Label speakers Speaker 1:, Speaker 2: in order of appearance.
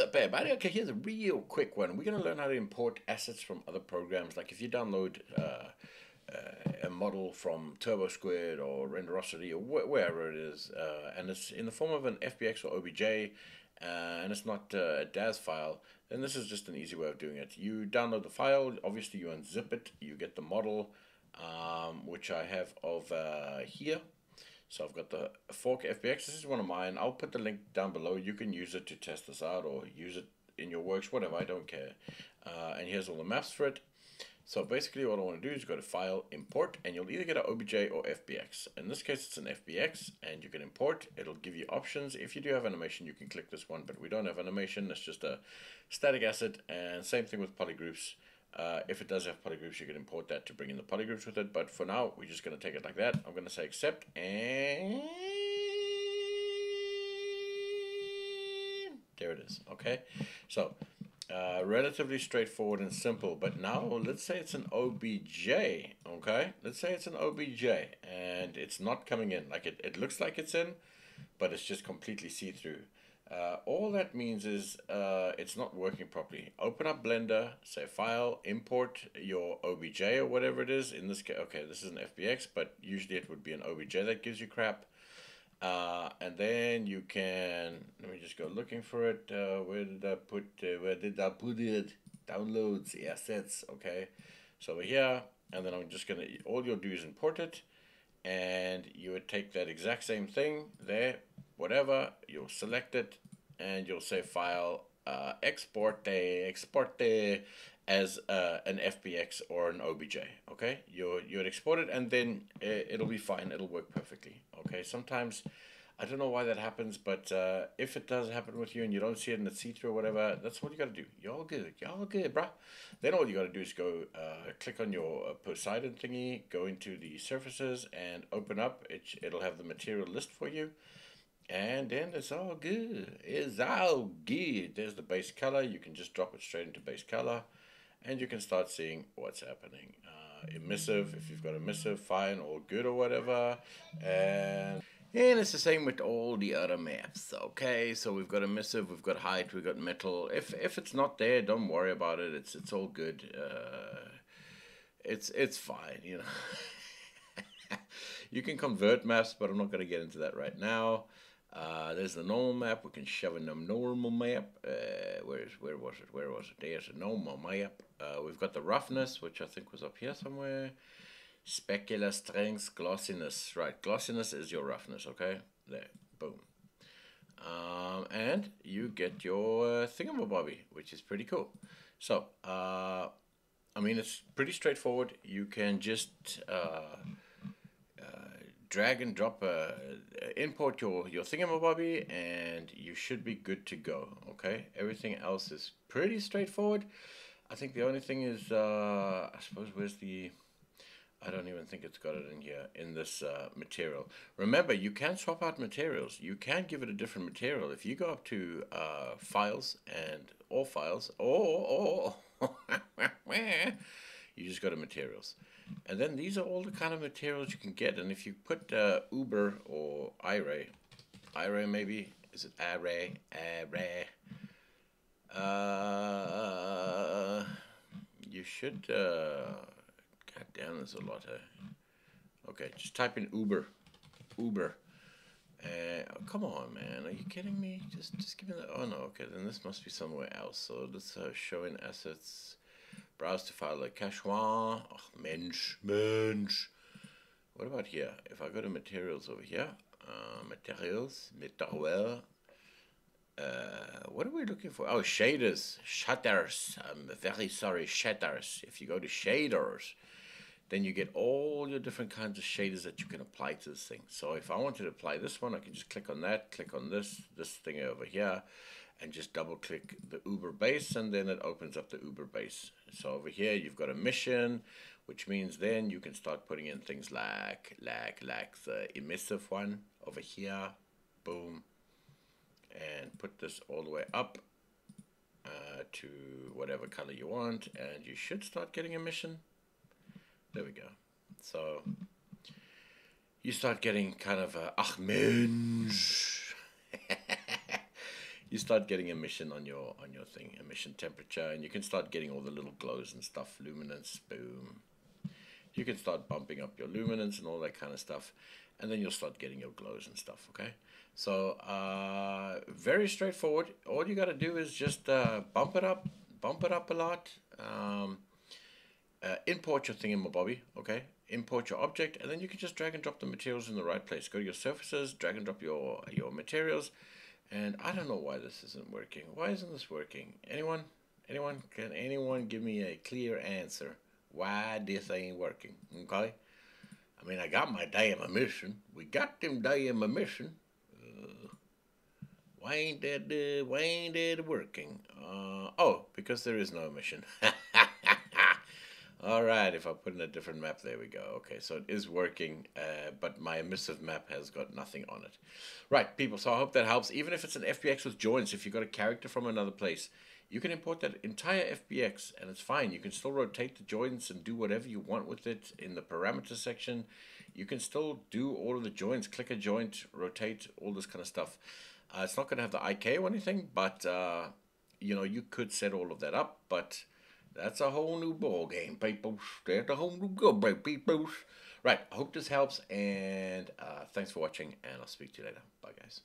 Speaker 1: Up, everybody? Okay, here's a real quick one. We're going to learn how to import assets from other programs. Like if you download uh, uh, a model from TurboSquid or Renderosity or wh wherever it is, uh, and it's in the form of an FBX or OBJ, uh, and it's not uh, a DAZ file, then this is just an easy way of doing it. You download the file, obviously you unzip it, you get the model, um, which I have of uh, here. So I've got the Fork FBX. This is one of mine. I'll put the link down below. You can use it to test this out or use it in your works, whatever. I don't care. Uh, and here's all the maps for it. So basically what I want to do is go to File, Import, and you'll either get an OBJ or FBX. In this case, it's an FBX, and you can import. It'll give you options. If you do have animation, you can click this one, but we don't have animation. It's just a static asset, and same thing with polygroups. Uh, if it does have polygroups, you can import that to bring in the polygroups with it. But for now, we're just going to take it like that. I'm going to say accept and there it is. Okay, so uh, relatively straightforward and simple. But now let's say it's an OBJ. Okay, let's say it's an OBJ and it's not coming in. Like it, it looks like it's in, but it's just completely see through. Uh, all that means is uh, it's not working properly. Open up Blender, say File, import your OBJ or whatever it is. In this case, okay, this is an FBX, but usually it would be an OBJ that gives you crap. Uh, and then you can, let me just go looking for it. Uh, where did I put, uh, where did I put it? Downloads, assets, okay. So over here, and then I'm just gonna, all you'll do is import it, and you would take that exact same thing there, whatever, you'll select it, and you'll say file, uh, export, export as uh, an FBX or an OBJ. Okay, you you export it, and then it'll be fine. It'll work perfectly. Okay, sometimes. I don't know why that happens, but uh, if it does happen with you and you don't see it in the see-through or whatever, that's what you got to do. Y'all good. Y'all good, bruh. Then all you got to do is go uh, click on your uh, Poseidon thingy, go into the surfaces and open up. It, it'll have the material list for you. And then it's all good. It's all good. There's the base color. You can just drop it straight into base color and you can start seeing what's happening. Uh, emissive, if you've got emissive, fine, or good or whatever. And and it's the same with all the other maps. Okay, so we've got emissive, we've got height, we've got metal. If if it's not there, don't worry about it. It's it's all good. Uh, it's it's fine, you know. you can convert maps, but I'm not going to get into that right now. Uh, there's the normal map. We can shove in the normal map. Uh, where's where was it? Where was it? There's a normal map. Uh, we've got the roughness, which I think was up here somewhere. Specular strength, glossiness. Right, glossiness is your roughness. Okay, there, boom. Um, and you get your uh, thingamabobby, which is pretty cool. So, uh, I mean, it's pretty straightforward. You can just uh, drag and drop, uh, import your, your thingamabobby, and you should be good to go, okay? Everything else is pretty straightforward. I think the only thing is, uh, I suppose, where's the... I don't even think it's got it in here, in this uh, material. Remember, you can swap out materials. You can give it a different material. If you go up to uh, Files and All Files, or, or you just go to Materials. And then these are all the kind of materials you can get. And if you put uh, Uber or Iray, Iray maybe, is it Array, Array, uh, you should, uh, god damn, there's a lot of, okay, just type in Uber, Uber. Uh, oh, come on, man. Are you kidding me? Just just give me that. Oh, no. Okay, then this must be somewhere else. So let's uh, show in assets. Browse to file like Cachois. Ach, Mensch, Mensch. What about here? If I go to materials over here, uh, materials, material. Uh, what are we looking for? Oh, shaders, shutters. I'm very sorry, shutters. If you go to shaders, then you get all your different kinds of shaders that you can apply to this thing. So if I wanted to apply this one, I can just click on that, click on this, this thing over here, and just double click the Uber base and then it opens up the Uber base. So over here you've got emission, which means then you can start putting in things like, like, like the emissive one over here, boom, and put this all the way up uh, to whatever color you want and you should start getting emission. There we go. So you start getting kind of a, ach mensch. you start getting emission on your on your thing, emission temperature, and you can start getting all the little glows and stuff, luminance, boom. You can start bumping up your luminance and all that kind of stuff, and then you'll start getting your glows and stuff. Okay, so uh, very straightforward. All you got to do is just uh, bump it up, bump it up a lot. Um, uh, import your thing in my Bobby, okay? Import your object, and then you can just drag and drop the materials in the right place. Go to your surfaces, drag and drop your your materials, and I don't know why this isn't working. Why isn't this working? Anyone? Anyone? Can anyone give me a clear answer? Why this ain't working? Okay. I mean, I got my damn emission. We got them damn emission. Uh, why ain't that? Uh, why ain't that working? Uh, oh, because there is no emission. All right, if I put in a different map, there we go. Okay, so it is working, uh, but my emissive map has got nothing on it. Right, people, so I hope that helps. Even if it's an FBX with joints, if you've got a character from another place, you can import that entire FBX and it's fine. You can still rotate the joints and do whatever you want with it in the parameter section. You can still do all of the joints, click a joint, rotate, all this kind of stuff. Uh, it's not going to have the IK or anything, but, uh, you know, you could set all of that up, but that's a whole new ball game, people. That's a whole new go, people. Right, I hope this helps, and uh, thanks for watching, and I'll speak to you later. Bye, guys.